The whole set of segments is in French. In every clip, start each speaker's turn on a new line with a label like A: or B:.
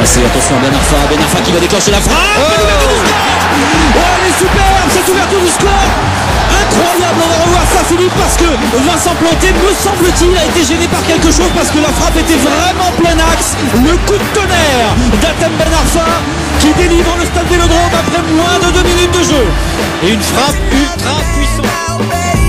A: passer, attention à Ben Arfa, Ben Arfa qui va déclencher la frappe
B: Oh, elle est superbe cette ouverture du score Incroyable, on va revoir ça Philippe parce que Vincent Planté, me semble-t-il, a été gêné par quelque chose parce que la frappe était vraiment plein axe. Le coup de tonnerre d'Atem Ben Arfa qui délivre le stade Vélodrome après moins de deux minutes de jeu. Et une frappe ultra puissante.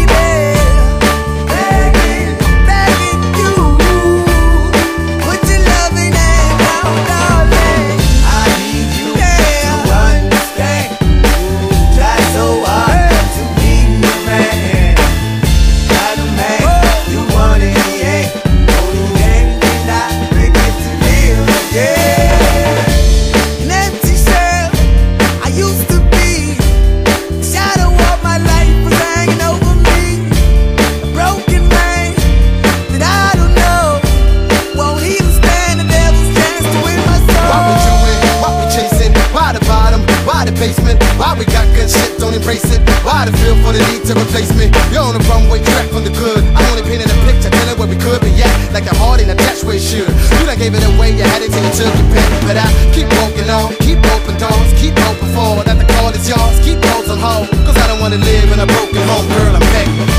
C: Why we got good shit, don't embrace it? Why the feel for the need to replace me? You're on the runway track from the good. I'm only painting a picture, telling where we could be at. Like a heart in a dash where it should. You done gave it away, you had it till you took your pen. But I keep walking on, keep open doors, keep open for that the call is yours. Keep those on hold, cause I don't wanna live in a broken home, girl, I'm begging.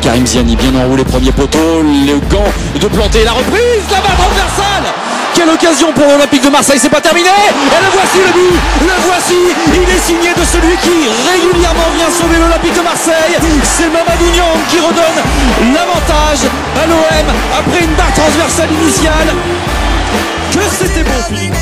A: Karim Ziani bien enroulé premier poteau, le gant de planter, la reprise, la balle transversale. Quelle occasion pour l'Olympique de Marseille, c'est pas terminé. Et le voici le but, le voici, il est signé de celui qui régulièrement vient sauver l'Olympique de Marseille, c'est Mamadou Niang qui redonne l'avantage à l'OM après une barre transversale initiale. Que c'était Philippe